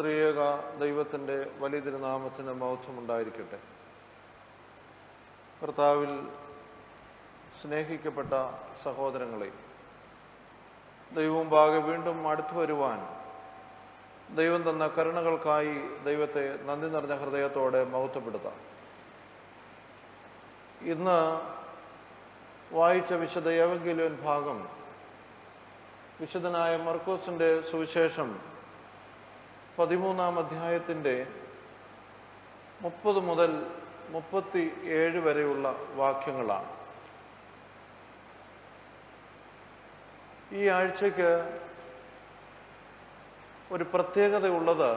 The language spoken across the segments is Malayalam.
ത്രിയേക ദൈവത്തിന്റെ വലിയ തിരുനാമത്തിന് മഹത്വമുണ്ടായിരിക്കട്ടെ കർത്താവിൽ സ്നേഹിക്കപ്പെട്ട സഹോദരങ്ങളെ ദൈവവും ഭാഗെ വീണ്ടും അടുത്തു വരുവാൻ ദൈവം തന്ന കരുണകൾക്കായി ദൈവത്തെ നന്ദി നിറഞ്ഞ ഹൃദയത്തോടെ മഹത്വപ്പെടുത്താം. ഇന്ന് വായിച്ച വിശുദ്ധ ഏവങ്കിലോൻ ഭാഗം വിശുദ്ധനായ മർക്കോസിന്റെ സുവിശേഷം പതിമൂന്നാം അധ്യായത്തിന്റെ മുപ്പത് മുതൽ മുപ്പത്തി ഏഴ് വരെയുള്ള വാക്യങ്ങളാണ്. ഈ ആഴ്ചയ്ക്ക് ഒരു പ്രത്യേകതയുള്ളത്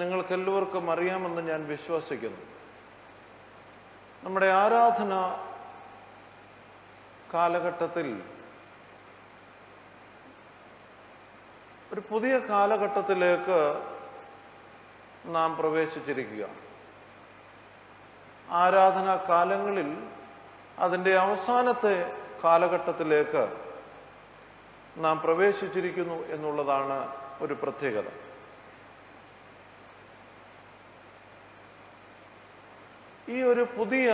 നിങ്ങൾക്കെല്ലാവർക്കും അറിയാമെന്ന് ഞാൻ വിശ്വസിക്കുന്നു. നമ്മുടെ ആരാധന കാലഘട്ടത്തിൽ ഒരു പുതിയ കാലഘട്ടത്തിലേക്ക് നാം പ്രവേശിച്ചിരിക്കുക. ആരാധനാ കാലങ്ങളിൽ അതിന്റെ അവസാനത്തെ കാലഘട്ടത്തിലേക്ക് നാം പ്രവേശിച്ചിരിക്കുന്നു എന്നുള്ളതാണ് ഒരു പ്രത്യേകത. ഈ ഒരു പുതിയ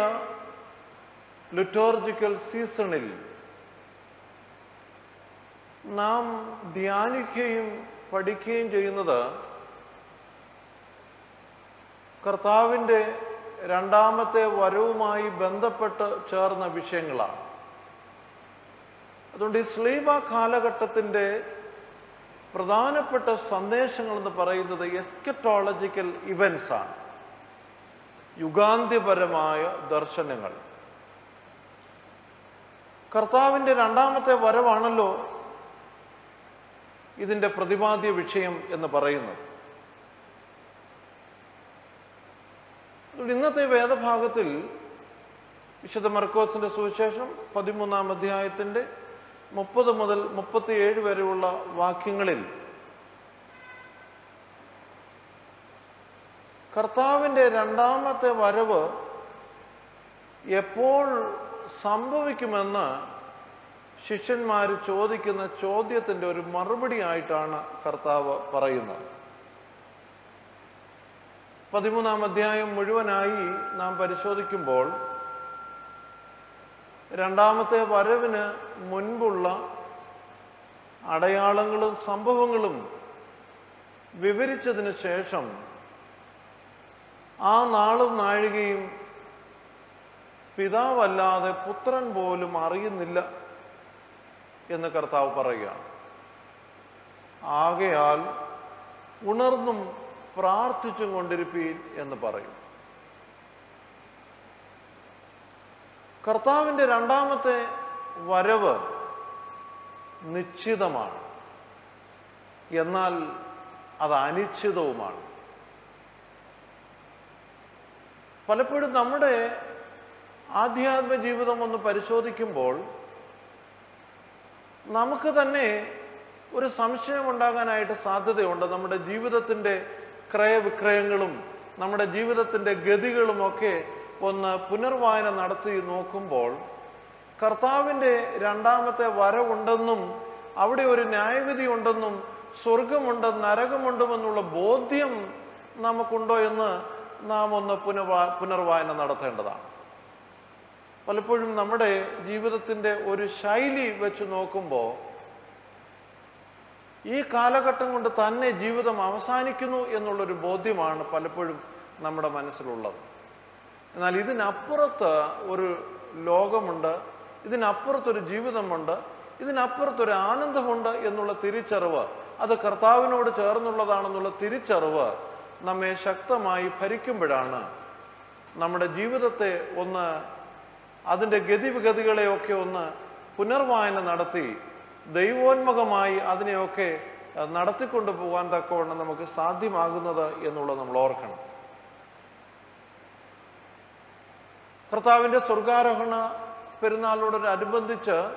ലിറ്റോർജിക്കൽ സീസണിൽ നാം ധ്യാനിക്കുകയും പഠിക്കുകയും ചെയ്യുന്നത് കർത്താവിന്റെ രണ്ടാമത്തെ വരവുമായി ബന്ധപ്പെട്ട് ചേർന്ന വിഷയങ്ങളാണ്. അതുകൊണ്ട് ഈ സ്ലീബ കാലഘട്ടത്തിന്റെ പ്രധാനപ്പെട്ട സന്ദേശങ്ങൾ എന്ന് പറയുന്നത് എസ്കറ്റോളജിക്കൽ ഇവൻസ് ആണ് യുഗാന്ത്യപരമായ ദർശനങ്ങൾ. കർത്താവിന്റെ രണ്ടാമത്തെ വരവാണല്ലോ ഇതിന്റെ പ്രതിപാദ്യ വിഷയം എന്ന് പറയുന്നത്. ഇന്നത്തെ വേദഭാഗത്തിൽ വിശുദ്ധ മർക്കോസിന്റെ സുവിശേഷം പതിമൂന്നാം അധ്യായത്തിന്റെ മുപ്പത് മുതൽ മുപ്പത്തിയേഴ് വരെയുള്ള വാക്യങ്ങളിൽ കർത്താവിന്റെ രണ്ടാമത്തെ വരവ് എപ്പോൾ സംഭവിക്കുമെന്ന് ശിഷ്യന്മാർ ചോദിക്കുന്ന ചോദ്യത്തിന്റെ ഒരു മറുപടി ആയിട്ടാണ് കർത്താവ് പറയുന്നത്. പതിമൂന്നാം അധ്യായം മുഴുവനായി നാം പരിശോധിക്കുമ്പോൾ രണ്ടാമത്തെ വരവിന് മുൻപുള്ള അടയാളങ്ങളും സംഭവങ്ങളും വിവരിച്ചതിന് ശേഷം ആ നാളും നാഴികയും പിതാവല്ലാതെ പുത്രൻ പോലും അറിയുന്നില്ല. എന്ന് കർത്താവ് പറയുകയാണ്. ആകയാൽ ഉണർന്നും പ്രാർത്ഥിച്ചും കൊണ്ടിരിപ്പീൻ എന്ന് പറയും. കർത്താവിന്റെ രണ്ടാമത്തെ വരവ് നിശ്ചിതമാണ്. എന്നാൽ അത് അനിശ്ചിതവുമാണ്. പലപ്പോഴും നമ്മുടെ ആധ്യാത്മ ജീവിതം ഒന്ന് പരിശോധിക്കുമ്പോൾ നമുക്ക് തന്നെ ഒരു സംശയം ഉണ്ടാകാനായിട്ട് സാധ്യതയുണ്ട്. നമ്മുടെ ജീവിതത്തിന്റെ ക്രയവിക്രയങ്ങളും നമ്മുടെ ജീവിതത്തിന്റെ ഗതികളുമൊക്കെ ഒന്ന് പുനർവായന നടത്തി നോക്കുമ്പോൾ കർത്താവിന്റെ രണ്ടാമത്തെ വരവുണ്ടെന്നും അവിടെ ഒരു ന്യായവിധി ഉണ്ടെന്നും സ്വർഗമുണ്ട് നരകമുണ്ടെന്നുള്ള ബോധ്യം നമുക്കുണ്ടോ എന്ന് നാം ഒന്ന് പുനർവാ പുനർവായന നടത്തേണ്ടതാണ്. പലപ്പോഴും നമ്മുടെ ജീവിതത്തിന്റെ ഒരു ശൈലി വെച്ച് നോക്കുമ്പോൾ ഈ കാലഘട്ടം കൊണ്ട് തന്നെ ജീവിതം അവസാനിക്കുന്നു എന്നുള്ളൊരു ബോധ്യമാണ് പലപ്പോഴും നമ്മുടെ മനസ്സിലുള്ളത്. എന്നാൽ ഇതിനപ്പുറത്ത് ഒരു ലോകമുണ്ട് ഇതിനപ്പുറത്തൊരു ജീവിതമുണ്ട് ഇതിനപ്പുറത്തൊരു ആനന്ദമുണ്ട് എന്നുള്ള തിരിച്ചറിവ് അത് കർത്താവിനോട് ചേർന്നുള്ളതാണെന്നുള്ള തിരിച്ചറിവ് നമ്മെ ശക്തമായി ഭരിക്കുമ്പോഴാണ് നമ്മുടെ ജീവിതത്തെ ഒന്ന് അതിന്റെ ഗതിവിഗതികളെയൊക്കെ ഒന്ന് പുനർവായന നടത്തി ദൈവോന്മുഖമായി അതിനെയൊക്കെ നടത്തിക്കൊണ്ടു പോകാൻ തക്കവണ്ണം നമുക്ക് സാധ്യമാകുന്നത് എന്നുള്ളത് നമ്മൾ ഓർക്കണം. കർത്താവിന്റെ സ്വർഗാരോഹണ പെരുന്നാളിനോടനുബന്ധിച്ച്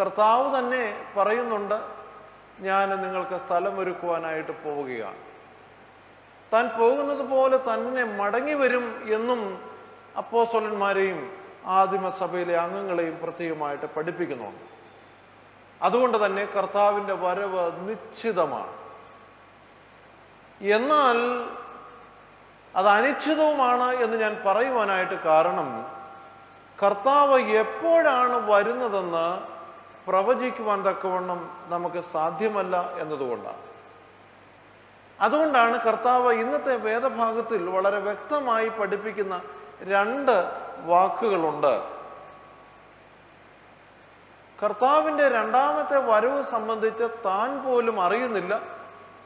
കർത്താവ് തന്നെ പറയുന്നുണ്ട് ഞാൻ നിങ്ങൾക്ക് സ്ഥലമൊരുക്കുവാനായിട്ട് പോവുകയാണ്. താൻ പോകുന്നത് പോലെ തന്നെ മടങ്ങി വരും എന്നും അപ്പോസ്വലന്മാരെയും ആദിമസഭയിലെ അംഗങ്ങളെയും പ്രത്യേകമായിട്ട് പഠിപ്പിക്കുന്നുണ്ട്. അതുകൊണ്ട് തന്നെ കർത്താവിന്റെ വരവ് നിശ്ചിതമാണ്. എന്നാൽ അത് അനിശ്ചിതവുമാണ് എന്ന് ഞാൻ പറയുവാനായിട്ട് കാരണം കർത്താവ് എപ്പോഴാണ് വരുന്നതെന്ന് പ്രവചിക്കുവാൻ തക്കവണ്ണം നമുക്ക് സാധ്യമല്ല എന്നതുകൊണ്ടാണ്. അതുകൊണ്ടാണ് കർത്താവ് ഇന്നത്തെ വേദഭാഗത്തിൽ വളരെ വ്യക്തമായി പഠിപ്പിക്കുന്ന രണ്ട് വാക്കുകളുണ്ട്. കർത്താവിന്റെ രണ്ടാമത്തെ വരവ് സംബന്ധിച്ച് താൻ പോലും അറിയുന്നില്ല.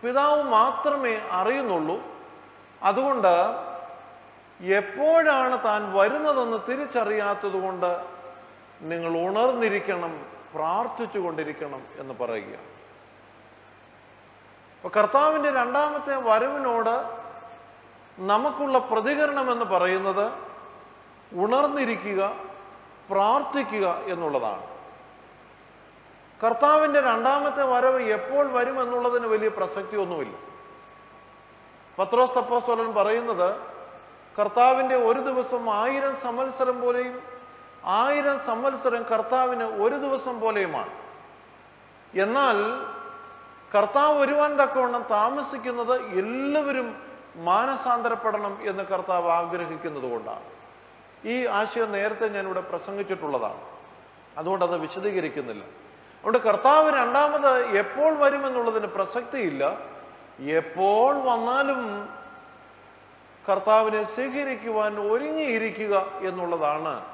പിതാവ് മാത്രമേ അറിയുന്നുള്ളൂ. അതുകൊണ്ട് എപ്പോഴാണ് താൻ വരുന്നതെന്ന് തിരിച്ചറിയാത്തതുകൊണ്ട് നിങ്ങൾ ഉണർന്നിരിക്കണം പ്രാർത്ഥിച്ചു കൊണ്ടിരിക്കണം എന്ന് പറയുക. അപ്പൊ കർത്താവിന്റെ രണ്ടാമത്തെ വരവിനോട് നമുക്കുള്ള പ്രതികരണം എന്ന് പറയുന്നത് ഉണർന്നിരിക്കുക പ്രാർത്ഥിക്കുക എന്നുള്ളതാണ്. കർത്താവിന്റെ രണ്ടാമത്തെ വരവ് എപ്പോൾ വരുമെന്നുള്ളതിന് വലിയ പ്രസക്തിയൊന്നുമില്ല. പത്രോസ് അപ്പോസ്തലൻ പറയുന്നത് കർത്താവിന്റെ ഒരു ദിവസം ആയിരം സംവത്സരം പോലെയും ആയിരം സംവത്സരം കർത്താവിന് ഒരു ദിവസം പോലെയുമാണ്. എന്നാൽ കർത്താവ് വരുവാൻ തക്കവണ്ണം താമസിക്കുന്നത് എല്ലാവരും മാനസാന്തരപ്പെടണം എന്ന് കർത്താവ് ആഗ്രഹിക്കുന്നത് കൊണ്ടാണ് ഈ ആശയം നേരത്തെ ഞാൻ ഇവിടെ പ്രസംഗിച്ചിട്ടുള്ളതാണ്. അതുകൊണ്ട് അത് വിശദീകരിക്കുന്നില്ല. അതുകൊണ്ട് കർത്താവ് രണ്ടാമത് എപ്പോൾ വരുമെന്നുള്ളതിന് പ്രസക്തിയില്ല. എപ്പോൾ വന്നാലും കർത്താവിനെ സ്വീകരിക്കുവാൻ ഒരുങ്ങിയിരിക്കുക എന്നുള്ളതാണ്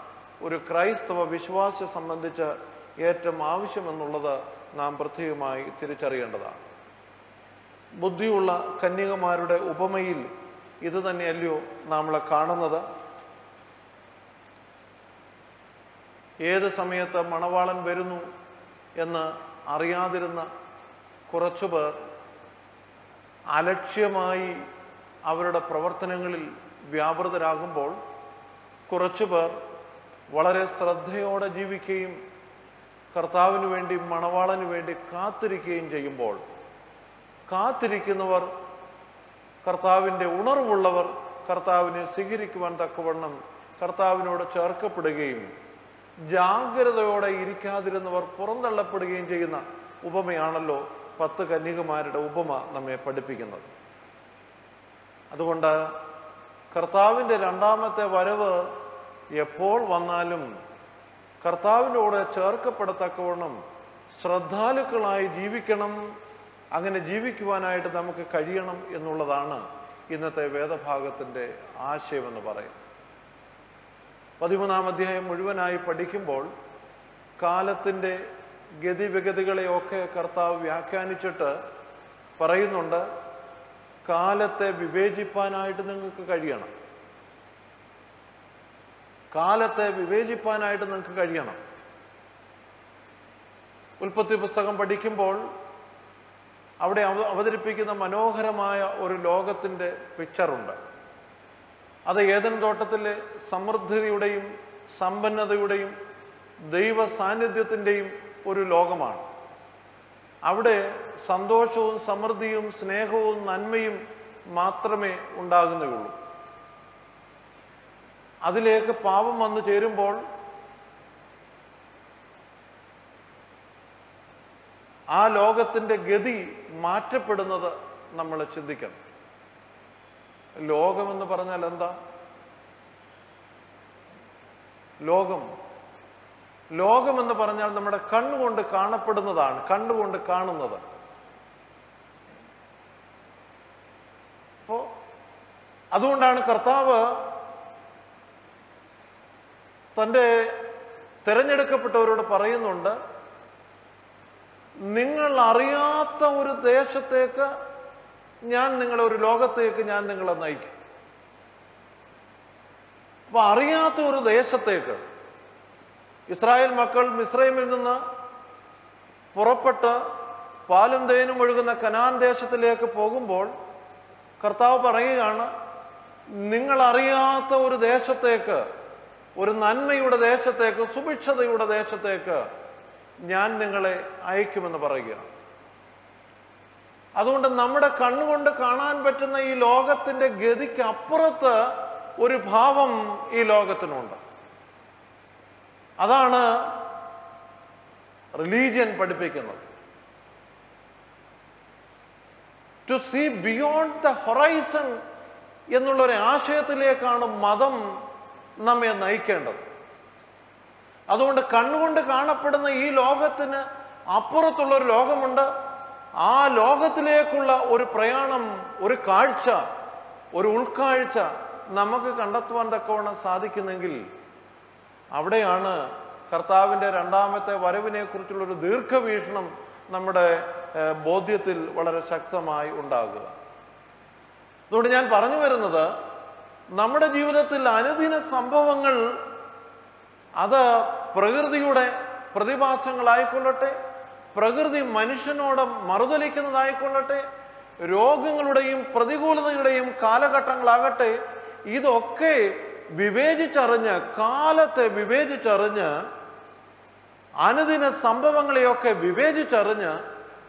ഒരു ക്രൈസ്തവ വിശ്വാസം സംബന്ധിച്ച് ഏറ്റവും ആവശ്യമെന്നുള്ളത് നാം പ്രത്യേകമായി തിരിച്ചറിയേണ്ടതാണ്. ബുദ്ധിയുള്ള കന്യകമാരുടെ ഉപമയിൽ ഇത് തന്നെയല്ലയോ നമ്മളെ കാണുന്നത്. ഏത് സമയത്ത് മണവാളൻ വരുന്നു എന്ന് അറിയാതിരുന്ന കുറച്ചു പേർ അലക്ഷ്യമായി അവരുടെ പ്രവർത്തനങ്ങളിൽ വ്യാപൃതരാകുമ്പോൾ കുറച്ചു പേർ വളരെ ശ്രദ്ധയോടെ ജീവിക്കുകയും കർത്താവിന് വേണ്ടി മണവാളന് വേണ്ടി കാത്തിരിക്കുകയും ചെയ്യുമ്പോൾ കാത്തിരിക്കുന്നവർ കർത്താവിന്റെ ഉണർവുള്ളവർ കർത്താവിനെ സ്വീകരിക്കുവാൻ തക്കവണ്ണം കർത്താവിനോട് ചേർക്കപ്പെടുകയും ജാഗ്രതയോടെ ഇരിക്കാതിരുന്നവർ പുറന്തള്ളപ്പെടുകയും ചെയ്യുന്ന ഉപമയാണല്ലോ പത്ത് കന്യകുമാരുടെ ഉപമ നമ്മെ പഠിപ്പിക്കുന്നത്. അതുകൊണ്ട് കർത്താവിന്റെ രണ്ടാമത്തെ വരവ് എപ്പോൾ വന്നാലും കർത്താവിനോട് ചേർക്കപ്പെടത്തക്കവണ്ണം ശ്രദ്ധാലുക്കളായി ജീവിക്കണം അങ്ങനെ ജീവിക്കുവാനായിട്ട് നമുക്ക് കഴിയണം എന്നുള്ളതാണ് ഇന്നത്തെ വേദഭാഗത്തിന്റെ ആശയമെന്ന് പറയും പതിമൂന്നാം അധ്യായം മുഴുവനായി പഠിക്കുമ്പോൾ കാലത്തിന്റെ ഗതിവിഗതികളെയൊക്കെ കർത്താവ് വ്യാഖ്യാനിച്ചിട്ട് പറയുന്നുണ്ട് കാലത്തെ വിവേചിപ്പാനായിട്ട് നിങ്ങൾക്ക് കഴിയണം. കാലത്തെ വിവേചിപ്പാനായിട്ട് നിങ്ങൾക്ക് കഴിയണം. ഉൽപ്പത്തി പുസ്തകം പഠിക്കുമ്പോൾ അവിടെ അവതരിപ്പിക്കുന്ന മനോഹരമായ ഒരു ലോകത്തിന്റെ പിക്ചറുണ്ട് അത് ഏതൻ തോട്ടത്തിലെ സമൃദ്ധിയുടെയും സമ്പന്നതയുടെയും ദൈവ സാന്നിധ്യത്തിന്റെയും ഒരു ലോകമാണ്. അവിടെ സന്തോഷവും സമൃദ്ധിയും സ്നേഹവും നന്മയും മാത്രമേ ഉണ്ടാകുന്നുള്ളൂ. അതിലേക്ക് പാപം വന്നു ചേരുമ്പോൾ ആ ലോകത്തിന്റെ ഗതി മാറ്റപ്പെടുന്നത് നമ്മൾ ചിന്തിക്കണം. ലോകമെന്ന് പറഞ്ഞാൽ എന്താ? ലോകം. ലോകമെന്ന് പറഞ്ഞാൽ നമ്മുടെ കണ്ണുകൊണ്ട് കാണപ്പെടുന്നതാണ് കണ്ണുകൊണ്ട് കാണുന്നത്. അപ്പോ അതുകൊണ്ടാണ് കർത്താവ് തന്റെ തിരഞ്ഞെടുക്കപ്പെട്ടവരോട് പറയുന്നുണ്ട് നിങ്ങൾ അറിയാത്ത ഒരു ദേശത്തേക്ക് ഞാൻ നിങ്ങളെ ഒരു ലോകത്തേക്ക് ഞാൻ നിങ്ങളെ നയിക്കും. അപ്പൊ അറിയാത്ത ഒരു ദേശത്തേക്ക് ഇസ്രായേൽ മക്കൾ മിസ്രൈമിൽ നിന്ന് പുറപ്പെട്ട് പാലും തേനും ഒഴുകുന്ന കനാൻ ദേശത്തിലേക്ക് പോകുമ്പോൾ കർത്താവ് പറയുകയാണ് നിങ്ങൾ അറിയാത്ത ഒരു ദേശത്തേക്ക് ഒരു നന്മയുടെ ദേശത്തേക്ക് സുഭിക്ഷതയുടെ ദേശത്തേക്ക് ഞാൻ നിങ്ങളെ അയക്കുമെന്ന് പറയുകയാണ്. അതുകൊണ്ട് നമ്മുടെ കണ്ണുകൊണ്ട് കാണാൻ പറ്റുന്ന ഈ ലോകത്തിന്റെ ഗതിക്ക് അപ്പുറത്ത് ഒരു ഭാവം ഈ ലോകത്തിനുണ്ട്. അതാണ് റിലീജിയൻ പഠിപ്പിക്കുന്നത്. To see beyond the horizon എന്നുള്ളൊരു ആശയത്തിലേക്കാണ് മതം നമ്മെ നയിക്കേണ്ടത്. അതുകൊണ്ട് കണ്ണുകൊണ്ട് കാണപ്പെടുന്ന ഈ ലോകത്തിന് അപ്പുറത്തുള്ളൊരു ലോകമുണ്ട്. ആ ലോകത്തിലേക്കുള്ള ഒരു പ്രയാണം ഒരു കാഴ്ച ഒരു ഉൾക്കാഴ്ച നമുക്ക് കണ്ടെത്തുവാൻ തക്കവണ്ണം സാധിക്കുന്നെങ്കിൽ അവിടെയാണ് കർത്താവിന്റെ രണ്ടാമത്തെ വരവിനെ കുറിച്ചുള്ള ഒരു ദീർഘവീക്ഷണം നമ്മുടെ ബോധ്യത്തിൽ വളരെ ശക്തമായി ഉണ്ടാകുക. അതുകൊണ്ട് ഞാൻ പറഞ്ഞു വരുന്നത് നമ്മുടെ ജീവിതത്തിൽ അനുദിന സംഭവങ്ങൾ അത് പ്രകൃതിയുടെ പ്രതിഭാസങ്ങളായിക്കൊള്ളട്ടെ പ്രകൃതി മനുഷ്യനോട് മറുതലിക്കുന്നതായിക്കൊള്ളട്ടെ രോഗങ്ങളുടെയും പ്രതികൂലതയുടെയും കാലഘട്ടങ്ങളാകട്ടെ ഇതൊക്കെ വിവേചിച്ചറിഞ്ഞ് കാലത്തെ വിവേചിച്ചറിഞ്ഞ് അനുദിന സംഭവങ്ങളെയൊക്കെ വിവേചിച്ചറിഞ്ഞ്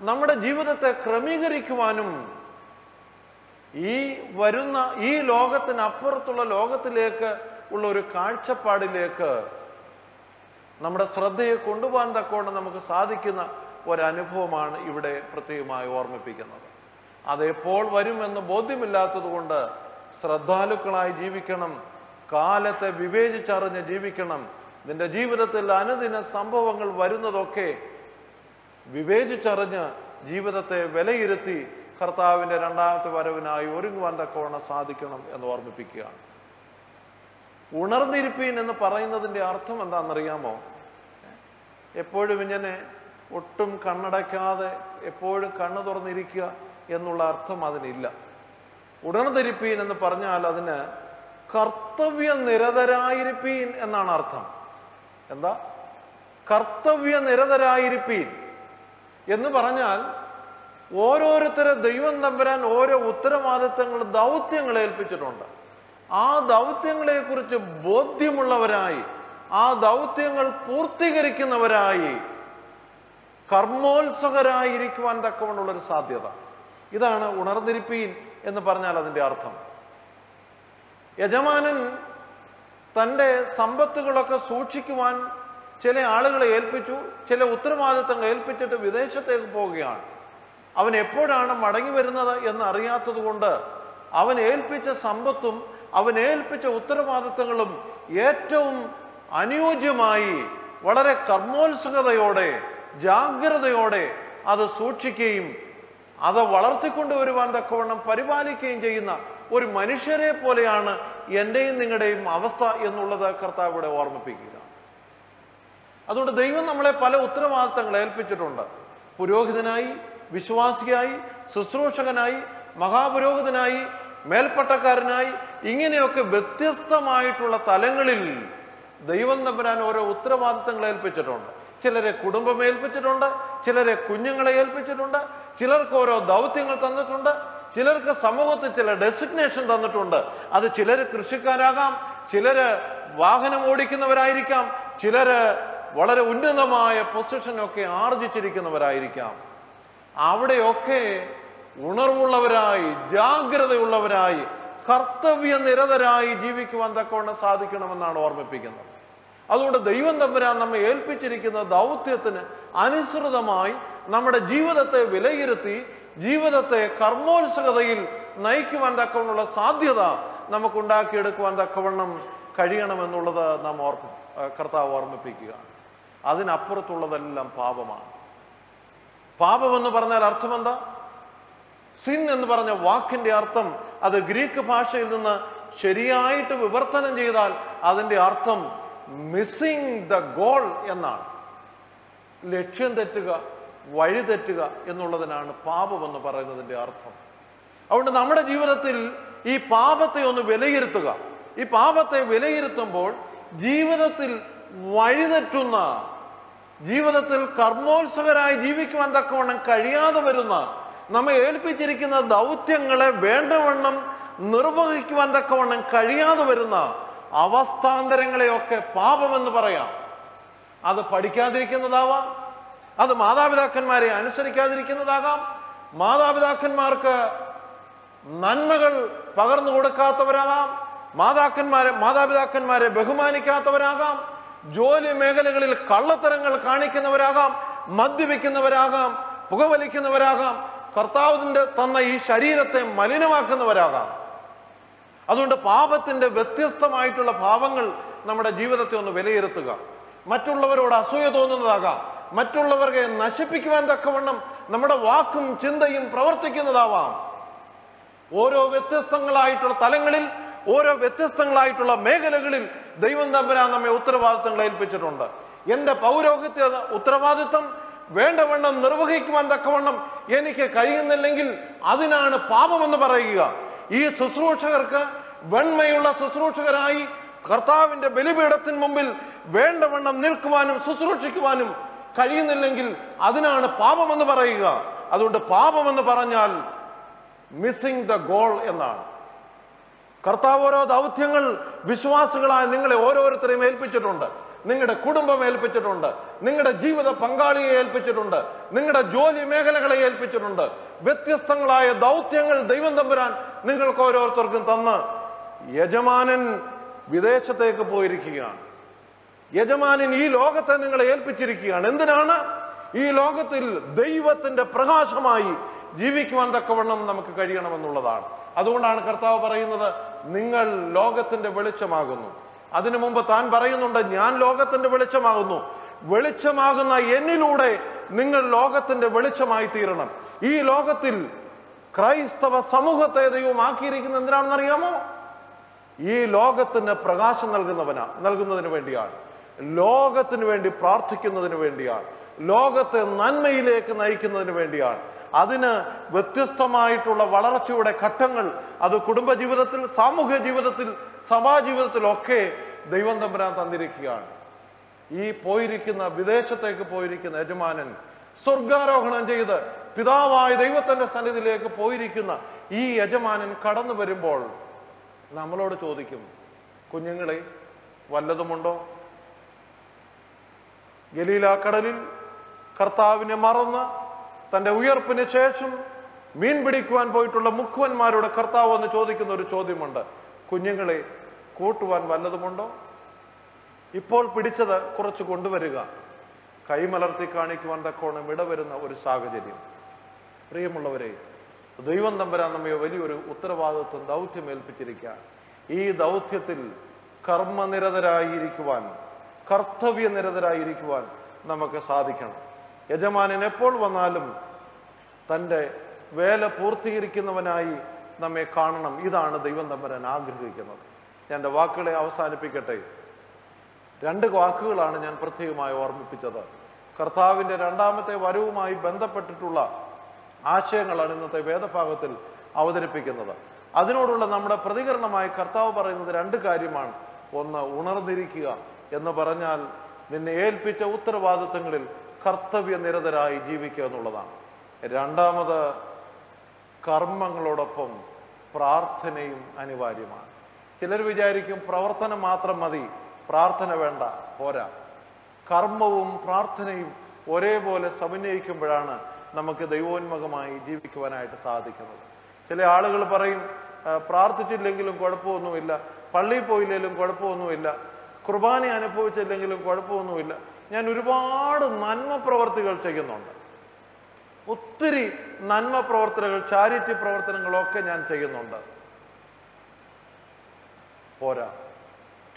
നമ്മുടെ ജീവിതത്തെ ക്രമീകരിക്കുവാനും ഈ വരുന്ന ഈ ലോകത്തിനപ്പുറത്തുള്ള ലോകത്തിലേക്ക് ഉള്ള ഒരു കാഴ്ചപ്പാടിലേക്ക് നമ്മുടെ ശ്രദ്ധയെ കൊണ്ടുപോകാൻ തക്കോണം നമുക്ക് സാധിക്കുന്ന ഒരനുഭവമാണ് ഇവിടെ പ്രത്യേകമായി ഓർമ്മിപ്പിക്കുന്നത്. അതെപ്പോൾ വരുമെന്ന് ബോധ്യമില്ലാത്തതുകൊണ്ട് ശ്രദ്ധാലുക്കളായി ജീവിക്കണം കാലത്തെ വിവേചിച്ചറിഞ്ഞ് ജീവിക്കണം നിന്റെ ജീവിതത്തിൽ അനുദിന സംഭവങ്ങൾ വരുന്നതൊക്കെ വിവേചിച്ചറിഞ്ഞ് ജീവിതത്തെ വിലയിരുത്തി കർത്താവിന്റെ രണ്ടാമത്തെ വരവിനായി ഒരുങ്ങുവാൻ തക്കവണ്ണം സാധിക്കണം എന്ന് ഓർമ്മിപ്പിക്കുകയാണ്. ഉണർന്നിരിപ്പീൻ എന്ന് പറയുന്നതിന്റെ അർത്ഥം എന്താണെന്നറിയാമോ? എപ്പോഴും ഇങ്ങനെ ഒട്ടും കണ്ണടയ്ക്കാതെ എപ്പോഴും കണ്ണു തുറന്നിരിക്കുക എന്നുള്ള അർത്ഥം അതിനില്ല. ഉണർന്നിരിപ്പീൻ എന്ന് പറഞ്ഞാൽ അതിന് കർത്തവ്യ നിരതരായിരിപ്പീൻ എന്നാണ് അർത്ഥം. എന്താ? കർത്തവ്യ നിരതരായിരിപ്പീൻ എന്ന് പറഞ്ഞാൽ ഓരോരുത്തരെ ദൈവം തമ്പരാൻ ഓരോ ഉത്തരവാദിത്തങ്ങൾ ദൗത്യങ്ങൾ ഏൽപ്പിച്ചിട്ടുണ്ട്. ആ ദൗത്യങ്ങളെ കുറിച്ച് ബോധ്യമുള്ളവരായി ആ ദൗത്യങ്ങൾ പൂർത്തീകരിക്കുന്നവരായി കർമ്മോത്സുകരായിരിക്കുവാൻ തക്കവണ്ണുള്ളൊരു സാധ്യത. ഇതാണ് ഉണർന്നിരിപ്പീൻ എന്ന് പറഞ്ഞാൽ അതിന്റെ അർത്ഥം. യജമാനൻ തന്റെ സമ്പത്തുകളൊക്കെ സൂക്ഷിക്കുവാൻ ചില ആളുകളെ ഏൽപ്പിച്ചു ചില ഉത്തരവാദിത്തങ്ങൾ ഏൽപ്പിച്ചിട്ട് വിദേശത്തേക്ക് പോവുകയാണ്. അവൻ എപ്പോഴാണ് മടങ്ങി വരുന്നത് എന്ന് അറിയാത്തതുകൊണ്ട് അവൻ ഏൽപ്പിച്ച സമ്പത്തും അവൻ ഏൽപ്പിച്ച ഉത്തരവാദിത്തങ്ങളും ഏറ്റവും അനുയോജ്യമായി വളരെ കർമ്മോത്സുകതയോടെ ജാഗ്രതയോടെ അത് സൂക്ഷിക്കുകയും അത് വളർത്തിക്കൊണ്ടുവരുവാൻ തക്കവണ്ണം പരിപാലിക്കുകയും ചെയ്യുന്ന ഒരു മനുഷ്യരെ പോലെയാണ് എന്റെയും നിങ്ങളുടെയും അവസ്ഥ എന്നുള്ളത് കർത്താവ് ഇവിടെ ഓർമ്മിപ്പിക്കുക. അതുകൊണ്ട് ദൈവം നമ്മളെ പല ഉത്തരവാദിത്തങ്ങൾ ഏൽപ്പിച്ചിട്ടുണ്ട്. പുരോഹിതനായി വിശ്വാസിയായി ശുശ്രൂഷകനായി മഹാപുരോഹിതനായി മേൽപ്പട്ടക്കാരനായി ഇങ്ങനെയൊക്കെ വ്യത്യസ്തമായിട്ടുള്ള തലങ്ങളിൽ ദൈവം തമ്പുരാൻ ഓരോ ഉത്തരവാദിത്തങ്ങൾ ഏൽപ്പിച്ചിട്ടുണ്ട്. ചിലരെ കുടുംബം ഏൽപ്പിച്ചിട്ടുണ്ട് ചിലരെ കുഞ്ഞുങ്ങളെ ഏൽപ്പിച്ചിട്ടുണ്ട് ചിലർക്ക് ഓരോ ദൗത്യങ്ങൾ തന്നിട്ടുണ്ട് ചിലർക്ക് സമൂഹത്തിൽ ചില ഡെസിഗ്നേഷൻ തന്നിട്ടുണ്ട്. അത് ചിലർ കൃഷിക്കാരാകാം ചിലര് വാഹനം ഓടിക്കുന്നവരായിരിക്കാം ചിലര് വളരെ ഉന്നതമായ പൊസിഷനൊക്കെ ആർജിച്ചിരിക്കുന്നവരായിരിക്കാം. അവിടെയൊക്കെ ഉണർവുള്ളവരായി ജാഗ്രതയുള്ളവരായി കർത്തവ്യ നിരതരായി ജീവിക്കുവാൻ തക്കവണ്ണം സാധിക്കണമെന്നാണ് ഓർമ്മിപ്പിക്കുന്നത്. അതുകൊണ്ട് ദൈവം തമ്പുരാൻ നമ്മെ ഏൽപ്പിച്ചിരിക്കുന്ന ദൗത്യത്തിന് അനുസൃതമായി നമ്മുടെ ജീവിതത്തെ വിലയിരുത്തി ജീവിതത്തെ കർമ്മോത്സുകതയിൽ നയിക്കുവാൻ തക്കവണ്ണമുള്ള സാധ്യത നമുക്കുണ്ടാക്കിയെടുക്കുവാൻ തക്കവണ്ണം കഴിയണമെന്നുള്ളത് നാം ഓർമ്മ കർത്താവ് ഓർമ്മിപ്പിക്കുക. അതിനപ്പുറത്തുള്ളതെല്ലാം പാപമാണ്. പാപമെന്ന് പറഞ്ഞാൽ അർത്ഥമെന്താ? സിൻ എന്ന് പറഞ്ഞ വാക്കിന്റെ അർത്ഥം അത് ഗ്രീക്ക് ഭാഷയിൽ നിന്ന് ശരിയായിട്ട് വിവർത്തനം ചെയ്താൽ അതിന്റെ അർത്ഥം മിസ്സിങ് ദ ഗോൾ എന്നാണ്. ലക്ഷ്യം തെറ്റുക വഴി തെറ്റുക എന്നുള്ളതിനാണ് പാപമെന്ന് പറയുന്നതിന്റെ അർത്ഥം. അതുകൊണ്ട് നമ്മുടെ ജീവിതത്തിൽ ഈ പാപത്തെ ഒന്ന് വിലയിരുത്തുക. ഈ പാപത്തെ വിലയിരുത്തുമ്പോൾ ജീവിതത്തിൽ വഴിതെറ്റുന്ന ജീവിതത്തിൽ കർമ്മോത്സവരായി ജീവിക്കുവാൻ തക്കവണ്ണം കഴിയാതെ വരുന്ന നമ്മെ ഏൽപ്പിച്ചിരിക്കുന്ന ദൗത്യങ്ങളെ വേണ്ടവണ്ണം നിർവഹിക്കുവാൻ തക്കവണ്ണം കഴിയാതെ വരുന്ന അവസ്ഥാന്തരങ്ങളെയൊക്കെ പാപമെന്ന് പറയാം. അത് പഠിക്കാതിരിക്കുന്നതാവാം. അത് മാതാപിതാക്കന്മാരെ അനുസരിക്കാതിരിക്കുന്നതാകാം. മാതാപിതാക്കന്മാർക്ക് നന്മകൾ പകർന്നു കൊടുക്കാത്തവരാകാം. മാതാക്കന്മാരെ മാതാപിതാക്കന്മാരെ ബഹുമാനിക്കാത്തവരാകാം. ജോലി മേഖലകളിൽ കള്ളത്തരങ്ങൾ കാണിക്കുന്നവരാകാം മദ്യപിക്കുന്നവരാകാം പുകവലിക്കുന്നവരാകാം കർത്താവിന്റെ തന്ന ഈ ശരീരത്തെ മലിനമാക്കുന്നവരാകാം. അതുകൊണ്ട് പാപത്തിന്റെ വ്യത്യസ്തമായിട്ടുള്ള ഭാവങ്ങൾ നമ്മുടെ ജീവിതത്തെ ഒന്ന് വിലയിരുത്തുക. മറ്റുള്ളവരോട് അസൂയ തോന്നുന്നതാകാം. മറ്റുള്ളവരെ നശിപ്പിക്കുവാൻ തക്കവണ്ണം നമ്മുടെ വാക്കും ചിന്തയും പ്രവർത്തിക്കുന്നതാവാം. ഓരോ വ്യത്യസ്തങ്ങളായിട്ടുള്ള തലങ്ങളിൽ ഓരോ വ്യത്യസ്തങ്ങളായിട്ടുള്ള മേഖലകളിൽ ദൈവം തമ്പുരാൻ നമ്മെ ഉത്തരവാദിത്തങ്ങൾ ഏൽപ്പിച്ചിട്ടുണ്ട്. എന്റെ പൗരോഹിത്യ ഉത്തരവാദിത്തം വേണ്ടവണ്ണം നിർവഹിക്കുവാൻ തക്കവണ്ണം എനിക്ക് കഴിയുന്നില്ലെങ്കിൽ അതിനാണ് പാപമെന്ന് പറയുക. ഈ ശുശ്രൂഷകർക്ക് വെണ്മയുള്ള ശുശ്രൂഷകരായി കർത്താവിന്റെ ബലിപീഠത്തിന് മുമ്പിൽ വേണ്ടവണ്ണം നിൽക്കുവാനും ശുശ്രൂഷിക്കുവാനും കഴിയുന്നില്ലെങ്കിൽ അതിനാണ് പാപമെന്ന് പറയുക. അതുകൊണ്ട് പാപമെന്ന് പറഞ്ഞാൽ മിസ്സിംഗ് ദ ഗോൾ എന്നാണ്. കർത്താവ് ഓരോ ദൗത്യങ്ങൾ വിശ്വാസികളായ നിങ്ങളെ ഓരോരുത്തരെയും ഏൽപ്പിച്ചിട്ടുണ്ട്. നിങ്ങളുടെ കുടുംബം ഏൽപ്പിച്ചിട്ടുണ്ട്. നിങ്ങളുടെ ജീവിത പങ്കാളിയെ ഏൽപ്പിച്ചിട്ടുണ്ട്. നിങ്ങളുടെ ജോലി മേഖലകളെ ഏൽപ്പിച്ചിട്ടുണ്ട്. വ്യത്യസ്തങ്ങളായ ദൗത്യങ്ങൾ ദൈവം തമ്പുരാൻ നിങ്ങൾക്ക് ഓരോരുത്തർക്കും തന്ന് യജമാനൻ വിദേശത്തേക്ക് പോയിരിക്കുകയാണ്. യജമാനൻ ഈ ലോകത്തെ നിങ്ങളെ ഏൽപ്പിച്ചിരിക്കുകയാണ്. എന്തിനാണ്? ഈ ലോകത്തിൽ ദൈവത്തിന്റെ പ്രകാശമായി ജീവിക്കുവാൻ തക്കവണ്ണം നമുക്ക് കഴിയണമെന്നുള്ളതാണ്. അതുകൊണ്ടാണ് കർത്താവ് പറയുന്നത് നിങ്ങൾ ലോകത്തിന്റെ വെളിച്ചമാകുന്നു. അതിനു മുമ്പ് താൻ പറയുന്നുണ്ട് ഞാൻ ലോകത്തിന്റെ വെളിച്ചമാകുന്നു. വെളിച്ചമാകുന്ന എന്നിലൂടെ നിങ്ങൾ ലോകത്തിന്റെ വെളിച്ചമായി തീരണം ഈ ലോകത്തിൽ ക്രൈസ്തവ സമൂഹത്തെ ദൈവം ആക്കിയിരിക്കുന്നത് എന്തിനാണെന്ന് അറിയാമോ ഈ ലോകത്തിന് പ്രകാശം നൽകുന്നവനാ നൽകുന്നതിന് വേണ്ടിയാണ്. ലോകത്തിന് വേണ്ടി പ്രാർത്ഥിക്കുന്നതിന് വേണ്ടിയാണ്. ലോകത്തെ നന്മയിലേക്ക് നയിക്കുന്നതിന് വേണ്ടിയാണ്. അതിന് വ്യത്യസ്തമായിട്ടുള്ള വളർച്ചയുടെ ഘട്ടങ്ങൾ അത് കുടുംബ ജീവിതത്തിൽ സാമൂഹ്യ ജീവിതത്തിൽ സഭാജീവിതത്തിലൊക്കെ ദൈവം തമ്പുരാൻ തന്നിരിക്കുകയാണ്. ഈ പോയിരിക്കുന്ന വിദേശത്തേക്ക് പോയിരിക്കുന്ന യജമാനൻ സ്വർഗാരോഹണം ചെയ്ത് പിതാവായ ദൈവത്തിന്റെ സന്നിധിയിലേക്ക് പോയിരിക്കുന്ന ഈ യജമാനൻ കടന്നു വരുമ്പോൾ നമ്മളോട് ചോദിക്കും കുഞ്ഞുങ്ങളെ വല്ലതുമുണ്ടോ? കടലിൽ കർത്താവിനെ മറന്ന് തന്റെ ഉയർപ്പിന് ശേഷം മീൻ പിടിക്കുവാൻ പോയിട്ടുള്ള മുഖ്വന്മാരോട് കർത്താവ് എന്ന് ചോദിക്കുന്ന ഒരു ചോദ്യമുണ്ട്. കുഞ്ഞുങ്ങളെ കൂട്ടുവാൻ വല്ലതുമുണ്ടോ? ഇപ്പോൾ പിടിച്ചത് കുറച്ച് കൊണ്ടുവരിക. കൈമലർത്തി കാണിക്കുവാൻ തക്കോണം ഇടവരുന്ന ഒരു സാഹചര്യം. പ്രിയമുള്ളവരെ ദൈവം തമ്പരാൻ നമ്മെ വലിയൊരു ഉത്തരവാദിത്വം ദൗത്യം ഏൽപ്പിച്ചിരിക്കുക ഈ ദൗത്യത്തിൽ കർമ്മനിരതരായിരിക്കുവാൻ കർത്തവ്യനിരതരായിരിക്കുവാൻ നമുക്ക് സാധിക്കണം. യജമാനൻ എപ്പോൾ വന്നാലും തന്റെ വേല പൂർത്തീകരിക്കുന്നവനായി നമ്മെ കാണണം. ഇതാണ് ദൈവം തമ്പരാൻ ആഗ്രഹിക്കുന്നത്. ഞാൻ എന്റെ വാക്കുകളെ അവസാനിപ്പിക്കട്ടെ. രണ്ട് വാക്കുകളാണ് ഞാൻ പ്രത്യേകമായി ഓർമ്മിപ്പിച്ചത്. കർത്താവിന്റെ രണ്ടാമത്തെ വരവുമായി ബന്ധപ്പെട്ടിട്ടുള്ള ആശയങ്ങളാണ് ഇന്നത്തെ വേദഭാഗത്തിൽ അവതരിപ്പിക്കുന്നത്. അതിനോടുള്ള നമ്മുടെ പ്രതികരണമായി കർത്താവ് പറയുന്നത് രണ്ട് കാര്യമാണ്. ഒന്ന് ഉണർന്നിരിക്കുക എന്ന് പറഞ്ഞാൽ നിന്നെ ഏൽപ്പിച്ച ഉത്തരവാദിത്തങ്ങളിൽ കർത്തവ്യനിരതരായി ജീവിക്കുക എന്നുള്ളതാണ്. രണ്ടാമത് കർമ്മങ്ങളോടൊപ്പം പ്രാർത്ഥനയും അനിവാര്യമാണ്. ചിലർ വിചാരിക്കും പ്രവർത്തനം മാത്രം മതി പ്രാർത്ഥന വേണ്ട പോരാ. കർമ്മവും പ്രാർത്ഥനയും ഒരേപോലെ സമന്വയിക്കുമ്പോഴാണ് നമുക്ക് ദൈവോന്മുഖമായി ജീവിക്കുവാനായിട്ട് സാധിക്കുന്നത്. ചില ആളുകൾ പറയും പ്രാർത്ഥിച്ചില്ലെങ്കിലും കുഴപ്പമൊന്നുമില്ല. പള്ളിയിൽ പോയില്ലെങ്കിലും കുഴപ്പമൊന്നുമില്ല. കുർബാന അനുഭവിച്ചില്ലെങ്കിലും കുഴപ്പമൊന്നുമില്ല. ഞാൻ ഒരുപാട് നന്മ പ്രവർത്തികൾ ചെയ്യുന്നുണ്ട്. ഒത്തിരി നന്മ പ്രവർത്തനങ്ങൾ ചാരിറ്റി പ്രവർത്തനങ്ങളൊക്കെ ഞാൻ ചെയ്യുന്നുണ്ട്. പോരാ.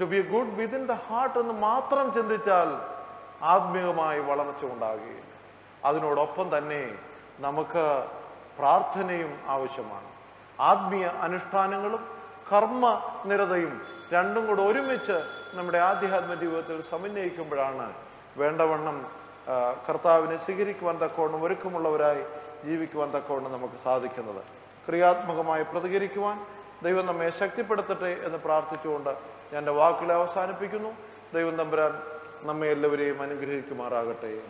To be good within the heart എന്ന് മാത്രം ചിന്തിച്ചാൽ ആത്മീയമായി വളർച്ച ഉണ്ടാകുകയില്ല അതിനോടൊപ്പം തന്നെ നമുക്ക് പ്രാർത്ഥനയും ആവശ്യമാണ്. ആത്മീയ അനുഷ്ഠാനങ്ങളും കർമ്മ നിരതയും രണ്ടും കൂടെ ഒരുമിച്ച് നമ്മുടെ ആധ്യാത്മ ജീവിതത്തിൽ സമന്വയിക്കുമ്പോഴാണ് വേണ്ടവണ്ണം കർത്താവിനെ സ്വീകരിക്കുവാൻ തക്കവണ്ണം ഒരുക്കമുള്ളവരായി ജീവിക്കുവാൻ തക്കവണ്ണം നമുക്ക് സാധിക്കുന്നത്. ക്രിയാത്മകമായി പ്രതികരിക്കുവാൻ ദൈവം നമ്മെ ശക്തിപ്പെടുത്തട്ടെ എന്ന് പ്രാർത്ഥിച്ചുകൊണ്ട് ഞാൻ എന്റെ വാക്കുകളെ അവസാനിപ്പിക്കുന്നു. ദൈവം തമ്പുരാൻ നമ്മെ എല്ലാവരെയും അനുഗ്രഹിക്കുമാറാകട്ടെ.